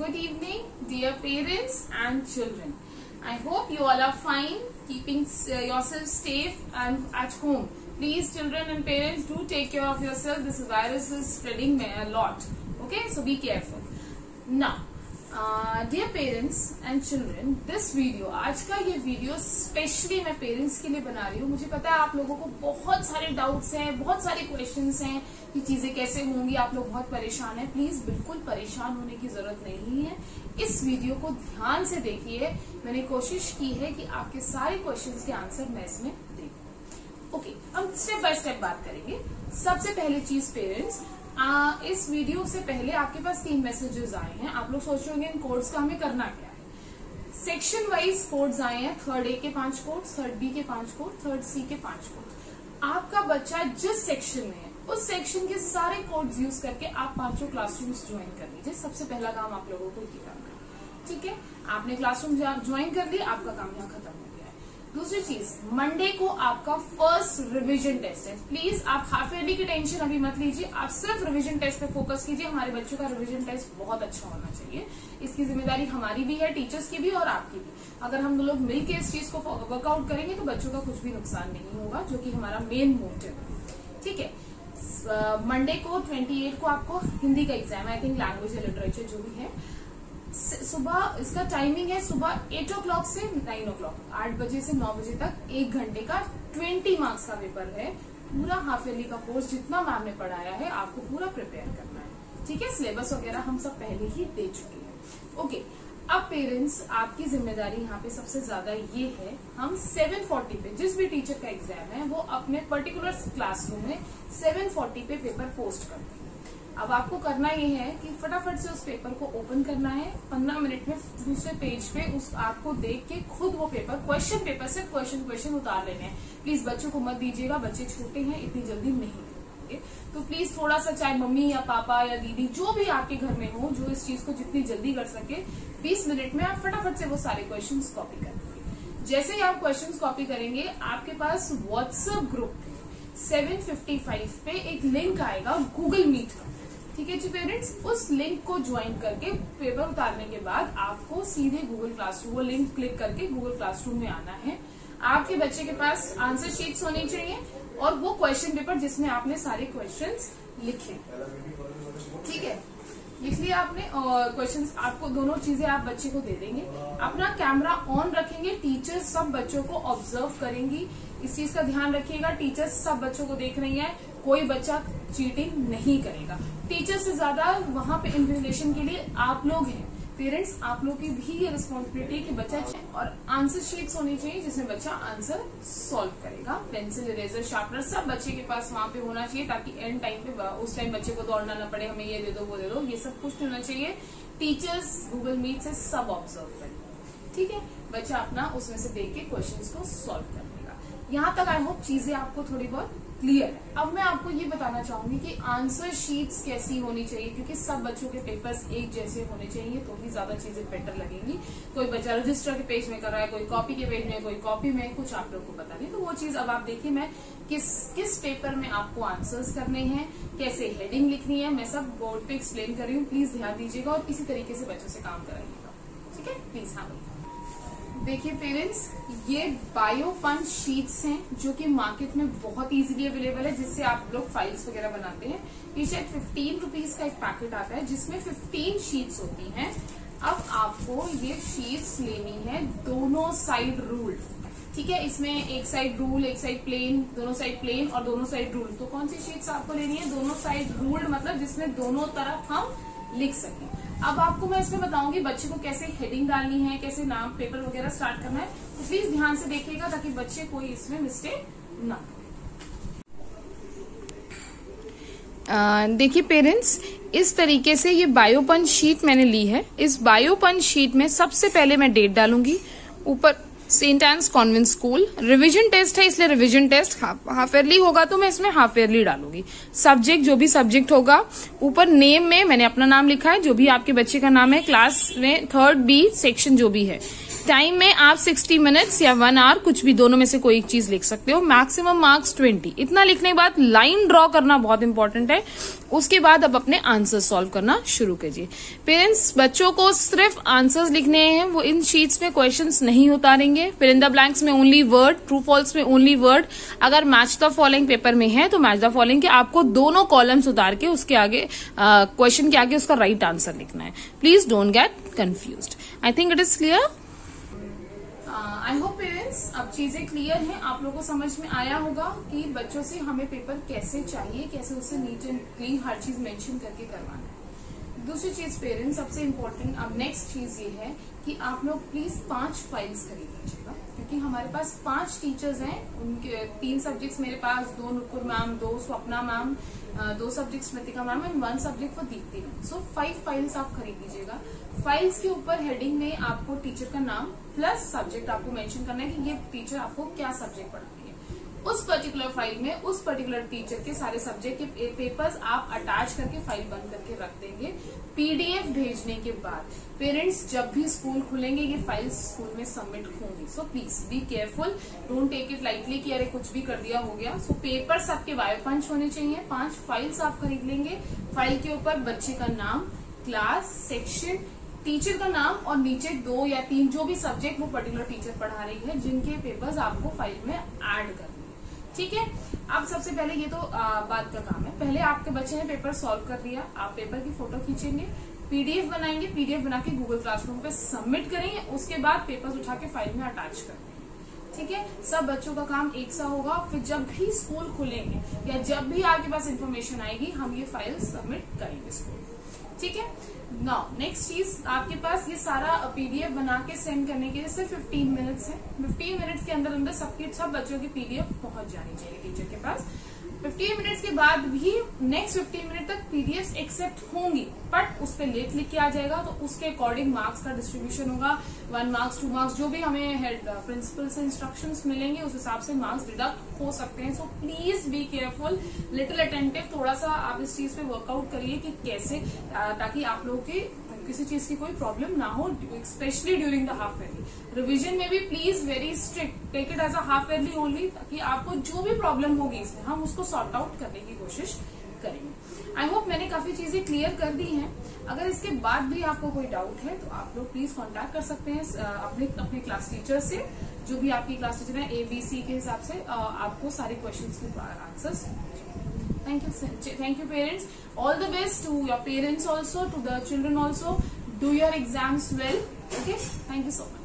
Good evening, dear parents and children. I hope you all are fine, keeping uh, yourself safe and at home. Please, children and parents, do take care of yourself. This virus is spreading a lot. Okay, so be careful. Now, dear parents and children this video आज का ये video specially मैं parents के लिए बना रही हूँ। मुझे पता है आप लोगों को बहुत सारे डाउट्स हैं, बहुत सारे क्वेश्चंस हैं कि चीज़ें कैसे होंगी, आप लोग बहुत परेशान हैं। प्लीज़ बिल्कुल परेशान होने की ज़रूरत नहीं है। इस वीडियो को ध्यान से देखिए। मैंने कोशिश की है कि आपके सारे क्वेश्चन के आंसर मैं इसमें देखू। ओके हम स्टेप बाय स्टेप बात करेंगे। सबसे पहली चीज़ पेरेंट्स आ, इस वीडियो से पहले आपके पास तीन मैसेजेस आए हैं। आप लोग सोच रहे होंगे इन कोड्स का हमें करना क्या है। सेक्शन वाइज कोड्स आए हैं। थर्ड ए के पाँच कोड थर्ड बी के पाँच कोड थर्ड सी के पाँच कोड आपका बच्चा जिस सेक्शन में है उस सेक्शन के सारे कोड्स यूज़ करके आप पाँचों क्लासरूम्स ज्वाइन कर लीजिए। सबसे पहला काम आप लोगों को ये करना है ठीक है? आपने क्लासरूम ज्वाइन कर लिया आपका काम यहाँ खत्म हो दूसरी चीज़ मंडे को आपका फ़र्स्ट रिवीजन टेस्ट है। प्लीज़ आप हाफ़ ईयरली की टेंशन अभी मत लीजिए। आप सिर्फ़ रिवीजन टेस्ट पे फोकस कीजिए। हमारे बच्चों का रिवीजन टेस्ट बहुत अच्छा होना चाहिए। इसकी ज़िम्मेदारी हमारी भी है टीचर्स की भी और आपकी भी। अगर हम लोग मिलकर इस चीज़ को वर्कआउट करेंगे तो बच्चों का कुछ भी नुकसान नहीं होगा, जो कि हमारा मेन मोटिव है। ठीक है? मंडे को ट्वेंटी को आपको हिंदी का एग्ज़ाम आई थिंक लैंग्वेज या लिटरेचर जो भी है। सुबह, इसका टाइमिंग है सुबह एट ओ क्लॉक से नाइन ओ क्लॉक आठ बजे से नौ बजे तक एक घंटे का ट्वेंटी मार्क्स का पेपर है। पूरा हाफ़ ईयरली का कोर्स जितना मैम ने पढ़ाया है, आपको पूरा प्रिपेयर करना है। ठीक है? सिलेबस वगैरह हम सब पहले ही दे चुके हैं। ओके अब पेरेंट्स आपकी ज़िम्मेदारी यहाँ पे सबसे ज़्यादा ये है, हम 740 पे, जिस भी टीचर का एग्ज़ाम है, वो अपने पर्टिकुलर क्लासरूम में 740 पे पेपर पोस्ट करते हैं। अब आपको करना ये है कि फटाफट से उस पेपर को ओपन करना है। पंद्रह मिनट में दूसरे पेज पे उस आपको देख के खुद वो पेपर क्वेश्चन पेपर से क्वेश्चन क्वेश्चन उतार लेने हैं। प्लीज़ बच्चों को मत दीजिएगा, बच्चे छोटे हैं, इतनी जल्दी नहीं देंगे तो प्लीज़ थोड़ा सा चाहे मम्मी या पापा या दीदी, जो भी आपके घर में हो, जो इस चीज़ को जितनी जल्दी कर सके, बीस मिनट में आप फटाफट से वो सारे क्वेश्चन कॉपी कर जैसे ही आप क्वेश्चन कॉपी करेंगे, आपके पास WhatsApp group seven fifty five पे एक लिंक आएगा गूगल मीट का। ठीक है जी पेरेंट्स उस लिंक को ज्वाइन करके पेपर उतारने के बाद आपको सीधे गूगल क्लासरूम वो लिंक क्लिक करके गूगल क्लासरूम में आना है। आपके बच्चे के पास आंसर शीट्स होनी चाहिए और वो क्वेश्चन पेपर जिसमें आपने सारे क्वेश्चंस लिखे। ठीक है? लिख लिया आपने और क्वेश्चन आपको दोनों चीज़ें आप बच्चे को दे देंगे। अपना कैमरा ऑन रखेंगे टीचर्स सब बच्चों को ऑब्ज़र्व करेंगी। इस चीज़ का ध्यान रखिएगा टीचर्स सब बच्चों को देख रही है। कोई बच्चा चीटिंग नहीं करेगा। टीचर से ज़्यादा वहाँ पे इन्विजिलेशन के लिए आप लोग हैं। पेरेंट्स आप लोग की भी ये रिस्पॉन्सिबिलिटी कि बच्चा और आंसर शीट्स होनी चाहिए, जिसमें बच्चा आंसर सॉल्व करेगा। पेंसिल इरेजर शार्पनर सब बच्चे के पास वहाँ पे होना चाहिए, ताकि एंड टाइम पे उस टाइम बच्चे को दौड़ना ना पड़े, हमें ये दे दो, वो दे दो। ये सब कुछ होना चाहिए। टीचर्स गूगल मीट से सब ऑब्ज़र्व करें। ठीक है? बच्चा अपना उसमें से देख के क्वेश्चन को सॉल्व कर लेगा। यहाँ तक आई होप चीज़ें आपको थोड़ी बहुत क्लियर अब मैं आपको ये बताना चाहूँगी कि आंसर शीट्स कैसी होनी चाहिए, क्योंकि सब बच्चों के पेपर्स एक जैसे होने चाहिए तो ही ज़्यादा चीज़ें बेटर लगेंगी। कोई बच्चा रजिस्टर के पेज में कर रहा है, कोई कॉपी के पेज में, कोई कॉपी में, कुछ आप लोग को पता नहीं। तो वो चीज़ अब आप देखिए मैं किस किस पेपर में आपको आंसर्स करने हैं, कैसे हेडिंग लिखनी है, मैं सब बोर्ड पे एक्सप्लेन कर रही हूँ। प्लीज़ ध्यान दीजिएगा और किसी तरीके से बच्चों से काम कराइएगा। ठीक है? प्लीज़ हाँ देखिए पेरेंट्स ये बायो पंच शीट्स हैं जो कि मार्केट में बहुत इजीली अवेलेबल है, जिससे आप लोग फाइल्स वगैरह बनाते हैं। ये शायद फिफ्टीन रुपीज़ का एक पैकेट आता है, जिसमें फिफ्टीन शीट्स होती हैं। अब आपको ये शीट्स लेनी है दोनों साइड रूल ठीक है, इसमें एक साइड रूल एक साइड प्लेन दोनों साइड प्लेन और दोनों साइड रूल तो कौन सी शीट्स आपको लेनी है? दोनों साइड रूल्ड मतलब जिसमें दोनों तरफ़ हम लिख सकें। अब आपको मैं इसमें बताऊँगी बच्चे को कैसे हेडिंग डालनी है, कैसे नाम पेपर वगैरह स्टार्ट करना है। तो प्लीज़ ध्यान से देखिएगा ताकि बच्चे कोई इसमें मिस्टेक ना देखिए पेरेंट्स इस तरीके से ये बायोपन शीट मैंने ली है। इस बायोपन शीट में सबसे पहले मैं डेट डालूँगी। ऊपर saint Anne's convent school revision test है, इसलिए रिविजन टेस्ट हाफ़ ईयरली होगा तो मैं इसमें हाफ़ ईयरली डालूँगी। सब्जेक्ट जो भी सब्जेक्ट होगा, ऊपर नेम में मैंने अपना नाम लिखा है, जो भी आपके बच्चे का नाम है क्लास में थर्ड बी सेक्शन जो भी है। टाइम में आप 60 मिनट्स या वन आवर कुछ भी दोनों में से कोई एक चीज़ लिख सकते हो। मैक्सिमम मार्क्स 20 इतना लिखने के बाद लाइन ड्रॉ करना बहुत इंपॉर्टेंट है। उसके बाद अब अपने आंसर सॉल्व करना शुरू कीजिए। पेरेंट्स, बच्चों को सिर्फ़ आंसर्स लिखने हैं। वो इन शीट्स में क्वेश्चंस नहीं उतारेंगे। फिर इन द ब्लैंक्स में ओनली वर्ड ट्रू फॉल्स में ओनली वर्ड अगर मैच द फॉलोइंग पेपर में है तो मैच द फॉलोइंग के आपको दोनों कॉलम्स उतार के उसके आगे क्वेश्चन के आगे उसका राइट right आंसर लिखना है। Please don't get confuse I think it is clear I hope parents अब चीज़ें क्लियर हैं। आप लोगों को समझ में आया होगा कि बच्चों से हमें पेपर कैसे चाहिए, कैसे उसे नीट एंड क्लीन हर चीज़ मेंशन करके करवाना है। दूसरी चीज़ पेरेंट्स सबसे इम्पोर्टेंट अब नेक्स्ट चीज़ ये है कि आप लोग प्लीज़ पाँच फाइल्स खरीद लीजिएगा। क्योंकि हमारे पास पाँच टीचर्स हैं। उनके तीन सब्जेक्ट्स मेरे पास, दो नुकुर मैम दो स्वप्ना मैम दो subject Smritika ma'am and one subject for Deepti ma'am so five files आप खरीद लीजिएगा। फाइल्स के ऊपर हेडिंग में आपको टीचर का नाम प्लस सब्जेक्ट आपको मेंशन करना है कि ये टीचर आपको क्या सब्जेक्ट पढ़ाती है। उस पर्टिकुलर फ़ाइल में उस पर्टिकुलर टीचर के सारे सब्जेक्ट के पेपर्स आप अटैच करके फ़ाइल बंद करके रख देंगे। पीडीएफ भेजने के बाद पेरेंट्स जब भी स्कूल खुलेंगे ये फाइल्स स्कूल में सबमिट होंगी। So please be careful don't take it lightly कि अरे कुछ भी कर दिया हो गया। सो so, पेपर सबके वायो पंच होने चाहिए। पाँच फाइल्स आप खरीद लेंगे। फ़ाइल के ऊपर बच्चे का नाम क्लास सेक्शन टीचर का नाम और नीचे दो या तीन जो भी सब्जेक्ट वो पर्टिकुलर टीचर पढ़ा रही है जिनके पेपर्स आपको फ़ाइल में ऐड करने ठीक है? अब सबसे पहले ये तो आ, बात का काम है। पहले आपके बच्चे ने पेपर सॉल्व कर दिया आप पेपर की फ़ोटो खींचेंगे पीडीएफ बनाएँगे पीडीएफ बना के गूगल क्लासरूम पे सबमिट करेंगे उसके बाद पेपर्स उठा के फ़ाइल में अटैच कर देंगे ठीक है? सब बच्चों का काम एक सा होगा। फिर जब भी स्कूल खुलेंगे या जब भी आपके पास इन्फॉर्मेशन आएगी हम ये फ़ाइल सबमिट करेंगे स्कूल। ठीक है? नाउ नेक्स्ट चीज़ आपके पास ये सारा पीडीएफ बना के सेंड करने के लिए सिर्फ़ 15 मिनट्स है। 15 मिनट्स के अंदर अंदर सबके सब बच्चों की पीडीएफ पहुँच जानी चाहिए टीचर के पास। 15 मिनट्स के बाद भी नेक्स्ट 15 मिनट तक पीडीएफ एक्सेप्ट होंगी। बट उस पर लेट लिख के आ जाएगा तो उसके अकॉर्डिंग मार्क्स का डिस्ट्रीब्यूशन होगा। वन मार्क्स टू मार्क्स जो भी हमें प्रिंसिपल से इंस्ट्रक्शन मिलेंगे, उस हिसाब से मार्क्स डिडक्ट हो सकते हैं। So please be careful little attentive थोड़ा सा आप इस चीज़ पे वर्कआउट करिए कि कैसे ताकि आप लोगों की किसी चीज़ की कोई प्रॉब्लम ना हो specially during the half yearly revision में भी please very strict take it as a half yearly only ताकि आपको जो भी प्रॉब्लम होगी इसमें, हम उसको सॉर्ट आउट करने की कोशिश करेंगे। आई होप मैंने काफ़ी चीज़ें क्लियर कर दी हैं। अगर इसके बाद भी आपको कोई डाउट है तो आप लोग प्लीज़ कांटेक्ट कर सकते हैं अपने अपने क्लास टीचर से, जो भी आपकी क्लास टीचर है एबीसी के हिसाब से आपको सारे क्वेश्चंस के answers thank you thank you parents. All the best to your parents also to the children also. Do your exams well okay? Thank you so much